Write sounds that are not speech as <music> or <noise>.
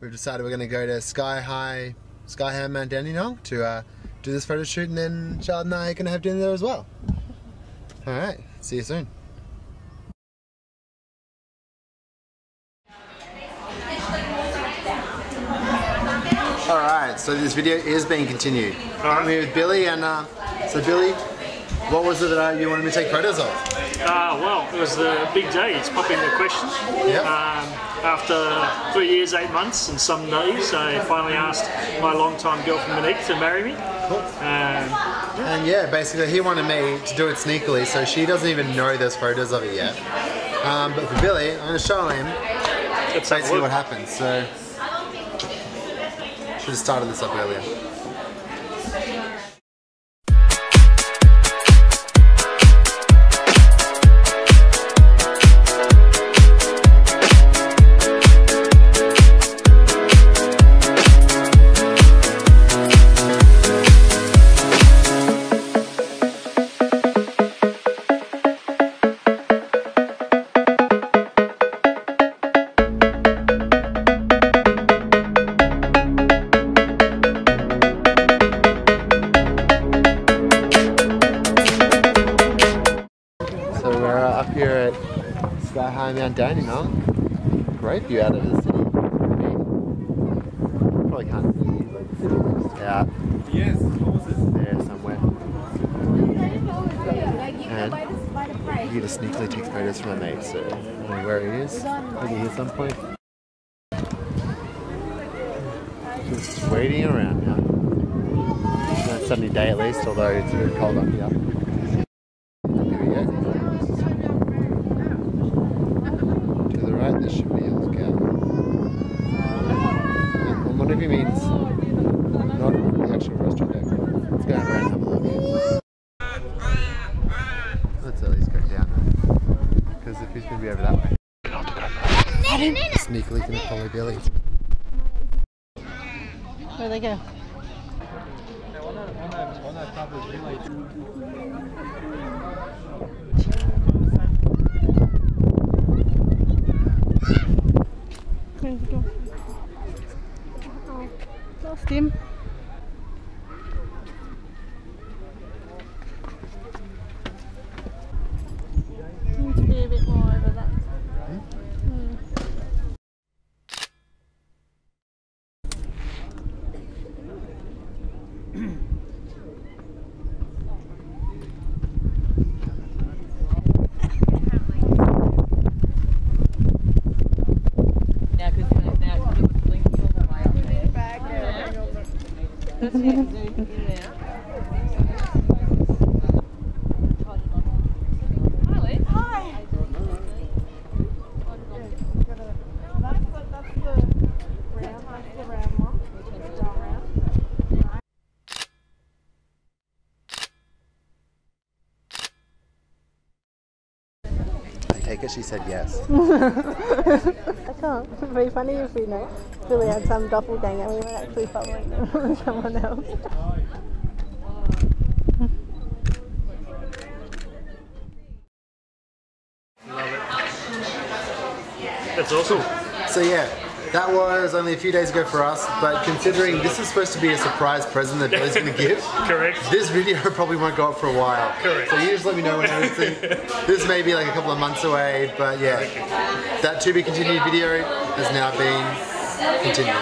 we've decided we're going to go to Sky High, Sky High Mount Dandenong to uh, do this photo shoot, and then Charlotte and I are going to have dinner there as well. All right, see you soon. All right, so this video is being continued. I'm here with Billy, and uh, so Billy, what was it that uh, you wanted me to take photos of? Uh, well, it was the big day. It's popping the question. Yep. Um, after three years, eight months, and some days, I finally asked my longtime girlfriend Monique to marry me. Um, And yeah, basically he wanted me to do it sneakily, so she doesn't even know there's photos of it yet. Um, but for Billy, I'm going to show him that's it basically what happened. So should have started this up earlier. Sky High Mount Dandenong. Great view out of the city. Probably can't see, but the city looks out Yes, there somewhere. And you get sneakily take photos from my mate, so I don't know where he is. Maybe here some point. Just waiting around now. It's a sunny day at least, although it's very cold up here. Here we go. To the right, there should be a lookout. If he means not the actual restaurant deck. Let's go around and have a look. Let's at least go down there. Because if he's going to be over that way. Sneakily to follow Billy. Where'd they go? Where'd he go? Oh, lost him. Seems to be a bit more over that. Hmm. Now, because now, because it was blinking all the way up there. That's it, zoom in there. Hi, take it she said yes. <laughs> I can't. It'd be funny if we know Billy had some doppelganger and we were actually following <laughs> someone else. That's awesome. So yeah, that was only a few days ago for us, but considering this is supposed to be a surprise present that Billy's going to give, <laughs> Correct. this video <laughs> probably won't go up for a while. Correct. So you just let me know when everything. <laughs> this may be like a couple of months away, but yeah, that to be continued video has now been continued.